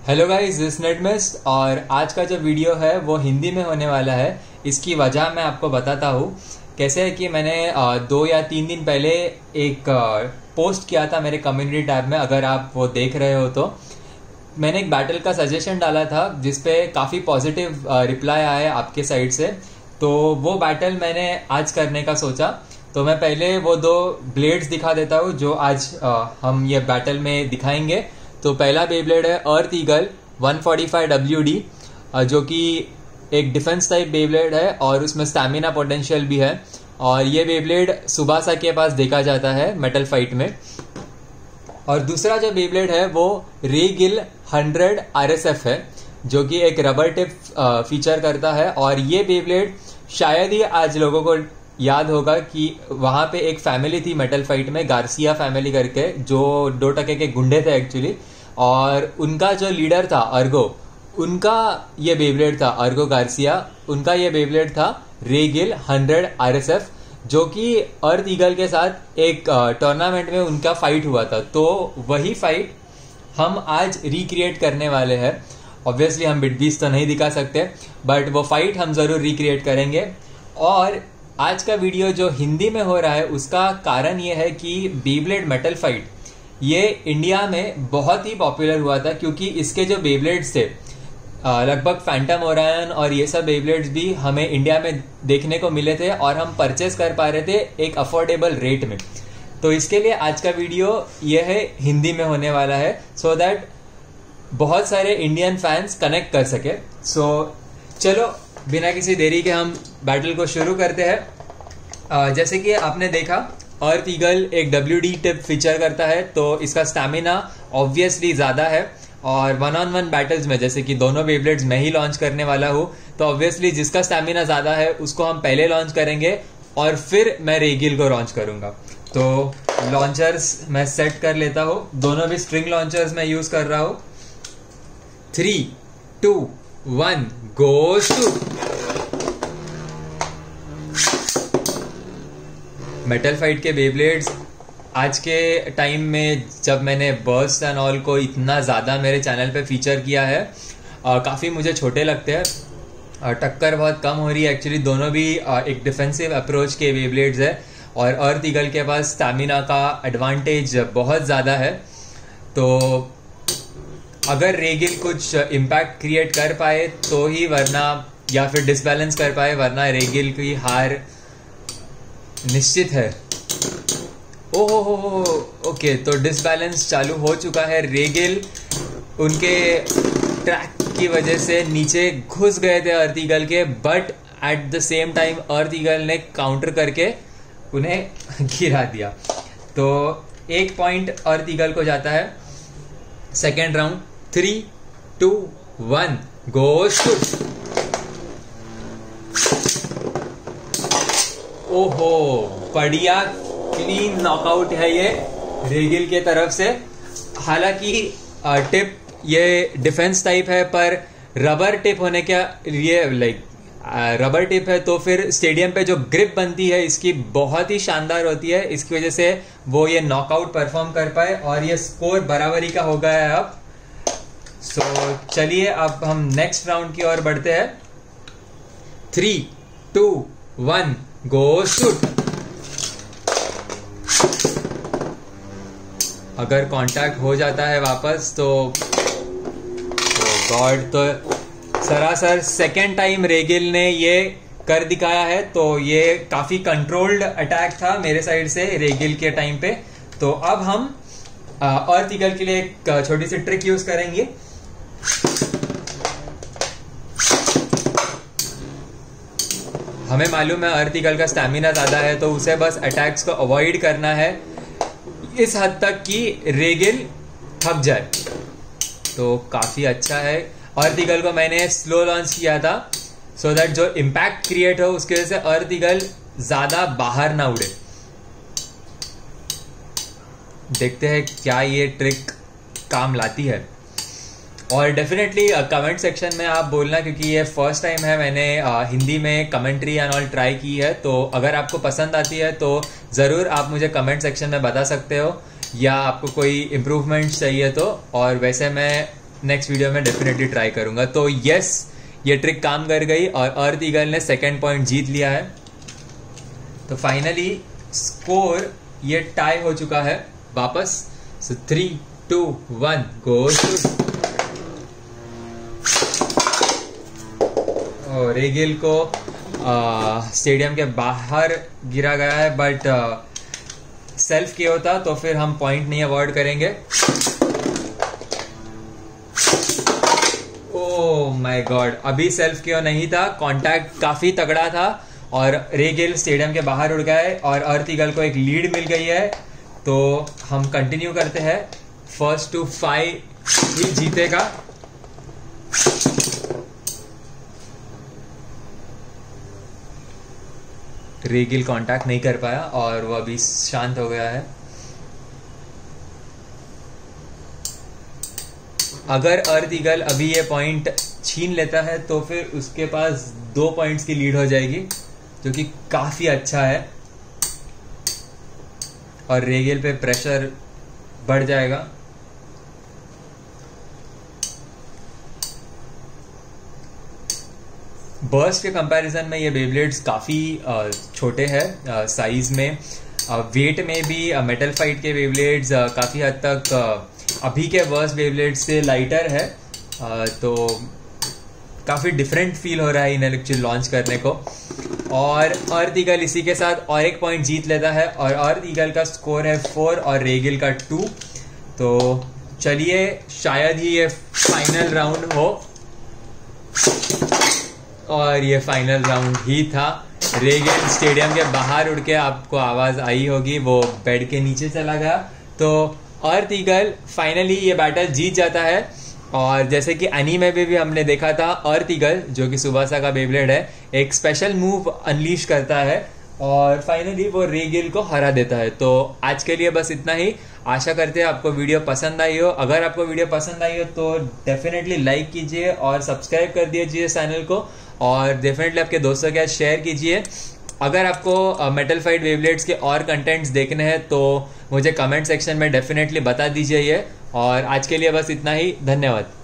Hello guys this नेटमिस्ट और आज का जो वीडियो है, वो हिंदी में होने वाला है। इसकी वजह मैं आपको बताता हूँ। कैसे है कि मैंने दो या तीन दिन पहले एक पोस्ट किया था मेरे कम्युनिटी टैब में, अगर आप वो देख रहे हो तो। मैंने एक बैटल का सजेशन डाला था, जिसपे काफ़ी पॉजिटिव रिप्लाई है आपके साइड से। तो वो बैटल मैंने आज करने का सोचा। तो मैं पहले वो दो ब्लेड्स दिखा देता हूँ, जो आज हम ये बैटल में दिखाएँगे। तो पहला बेब्लेड है अर्थ ईगल 145 डब्ल्यूडी जो कि एक डिफेंस टाइप बेब्लेड है और उसमें स्टैमिना पोटेंशियल भी है। और ये बेब्लेड सुबासा के पास देखा जाता है मेटल फाइट में। और दूसरा जो बेब्लेड है, वो रे गिल हंड्रेड आर है, जो कि एक रबर टिप फीचर करता है। और ये बेब्लेड शायद ही आज लोगों को याद होगा कि वहाँ पे एक फैमिली थी मेटल फाइट में गार्सिया फैमिली करके, जो दो टके के गुंडे थे एक्चुअली और उनका जो लीडर था, अर्गो, उनका ये बेबलेट था, अर्गो गार्सिया, उनका ये बेबलेट था रेगिल हंड्रेड आरएसएफ, जो कि अर्थ ईगल के साथ एक टूर्नामेंट में उनका फाइट हुआ था। तो वही फाइट हम आज रिक्रिएट करने वाले हैं। ऑब्वियसली हम बिटबीस तो नहीं दिखा सकते बट वो फाइट हम ज़रूर रिक्रिएट करेंगे। और आज का वीडियो जो हिंदी में हो रहा है, उसका कारण ये है कि बीब्लेड मेटल फाइट ये इंडिया में बहुत ही पॉपुलर हुआ था क्योंकि इसके जो बेबलेट्स थे लगभग फैंटम ओरायन और ये सब बेबलेट्स भी हमें इंडिया में देखने को मिले थे और हम परचेस कर पा रहे थे एक अफोर्डेबल रेट में। तो इसके लिए आज का वीडियो ये है हिंदी में होने वाला है सो so दैट बहुत सारे इंडियन फैंस कनेक्ट कर सके। सो so, चलो बिना किसी देरी के हम बैटल को शुरू करते हैं। जैसे कि आपने देखा अर्थ ईगल एक डब्ल्यू डी टिप फीचर करता है तो इसका स्टैमिना ऑब्वियसली ज़्यादा है। और वन ऑन वन बैटल्स में, जैसे कि दोनों बेब्लेड्स मैं ही लॉन्च करने वाला हूँ तो ऑब्वियसली जिसका स्टैमिना ज़्यादा है, उसको हम पहले लॉन्च करेंगे और फिर मैं रेगिल को लॉन्च करूँगा। तो लॉन्चर्स मैं सेट कर लेता हूँ। दोनों भी स्ट्रिंग लॉन्चर्स मैं यूज़ कर रहा हूँ। Three two one go shoot metal fight के बेब्लेड्स आज के टाइम में जब मैंने बर्स्ट एंड ऑल को इतना ज़्यादा मेरे चैनल पे फीचर किया है काफ़ी मुझे छोटे लगते हैं। टक्कर बहुत कम हो रही है। एक्चुअली दोनों भी एक डिफेंसिव अप्रोच के वेब्लेड्स है और अर्थ ईगल के पास स्टैमिना का एडवांटेज बहुत ज़्यादा है। तो अगर रेगिल कुछ इम्पैक्ट क्रिएट कर पाए तो ही वरना या फिर डिसबैलेंस कर पाए, वरना रेगिल की हार निश्चित है। ओ हो हो ओके तो डिसबैलेंस चालू हो चुका है। रेगिल उनके ट्रैक की वजह से नीचे घुस गए थे अर्थ ईगल के but at the same time earth eagle ने काउंटर करके उन्हें गिरा दिया। तो एक पॉइंट अर्थ ईगल को जाता है। Second round three two one go ओहो बढ़िया क्लीन नॉकआउट है ये रेगिल के तरफ़ से। हालाँकि टिप ये डिफेंस टाइप है पर रबर टिप होने के लिए लाइक रबर टिप है तो फिर स्टेडियम पे जो ग्रिप बनती है इसकी बहुत ही शानदार होती है। इसकी वजह से वो ये नॉकआउट परफॉर्म कर पाए और ये स्कोर बराबरी का हो गया है अब। सो so, चलिए अब हम नेक्स्ट राउंड की ओर बढ़ते हैं। Three two one go shoot अगर कांटेक्ट हो जाता है वापस तो गॉड तो सरासर सेकेंड टाइम रेगिल ने ये कर दिखाया है तो ये काफ़ी कंट्रोल्ड अटैक था मेरे साइड से रेगिल के टाइम पे। तो अब हम अर्थ ईगल के लिए एक छोटी सी ट्रिक यूज़ करेंगे। हमें मालूम है अर्थ ईगल का स्टैमिना ज़्यादा है तो उसे बस अटैक्स को अवॉइड करना है। इस हद तक कि रेगिल थक जाए। तो काफ़ी अच्छा है। अर्थ ईगल को मैंने स्लो लॉन्च किया था सो so दैट जो इम्पैक्ट क्रिएट हो, उसकी वजह से अर्थ ईगल ज़्यादा बाहर ना उड़े। देखते हैं क्या ये ट्रिक काम लाती है। और डेफिनेटली कमेंट सेक्शन में आप बोलना क्योंकि ये फ़र्स्ट टाइम है मैंने uh, हिंदी में कमेंट्री एंड ऑल ट्राई की है तो अगर आपको पसंद आती है तो ज़रूर आप मुझे कमेंट सेक्शन में बता सकते हो या आपको कोई इम्प्रूवमेंट चाहिए तो और वैसे मैं नेक्स्ट वीडियो में डेफिनेटली ट्राई करूँगा। तो यस ये ट्रिक काम कर गई और अर्थ ईगल ने सेकेंड पॉइंट जीत लिया है। तो फाइनली स्कोर ये टाई हो चुका है वापस। So three two one go रेगिल को स्टेडियम के बाहर गिरा गया है बट सेल्फ किया होता तो फिर हम पॉइंट नहीं अवॉइड करेंगे। ओ माय गॉड अभी सेल्फ किया नहीं था कांटेक्ट काफ़ी तगड़ा था, और रेगिल स्टेडियम के बाहर उड़ गए और अर्थ ईगल को एक लीड मिल गई है तो हम कंटिन्यू करते हैं फ़र्स्ट टू फाइव ही जीतेगा। रेगिल कांटेक्ट नहीं कर पाया और वो अभी शांत हो गया है। अगर अर्थ ईगल अभी ये पॉइंट छीन लेता है तो फिर उसके पास दो पॉइंट्स की लीड हो जाएगी, जो कि काफ़ी अच्छा है। और रेगिल पे प्रेशर बढ़ जाएगा। बर्स्ट के कंपैरिजन में ये बेब्लेड्स काफ़ी छोटे हैं साइज़ में। वेट में भी मेटल फाइट के बेब्लेड्स काफ़ी हद तक अभी के बर्स्ट बेब्लेड्स से लाइटर है। तो काफ़ी डिफरेंट फील हो रहा है इन इनलेक्चुअल लॉन्च करने को। और अर्थ ईगल इसी के साथ और एक पॉइंट जीत लेता है और अर्थ ईगल का स्कोर है फोर और रेगिल का टू तो चलिए, शायद ही ये फाइनल राउंड हो। और ये फाइनल राउंड ही था। रेगन स्टेडियम के बाहर उड़ के आपको आवाज़ आई होगी वो बेड के नीचे चला गया। तो अर्थ ईगल फाइनली ये बैटल जीत जाता है। और जैसे कि एनी में भी, भी हमने देखा था अर्थ ईगल जो कि सुबासा का बेबलेड है एक स्पेशल मूव अनलीश करता है। और फाइनली वो रेगिल को हरा देता है। तो आज के लिए बस इतना ही। आशा करते हैं आपको वीडियो पसंद आई हो। अगर आपको वीडियो पसंद आई हो तो डेफिनेटली लाइक कीजिए और सब्सक्राइब कर दीजिए चैनल को। और डेफिनेटली आपके दोस्तों के साथ शेयर कीजिए। अगर आपको मेटल फाइट वेवलेट्स के और कंटेंट्स देखने हैं तो मुझे कमेंट सेक्शन में डेफिनेटली बता दीजिए ये। और आज के लिए बस इतना ही। धन्यवाद।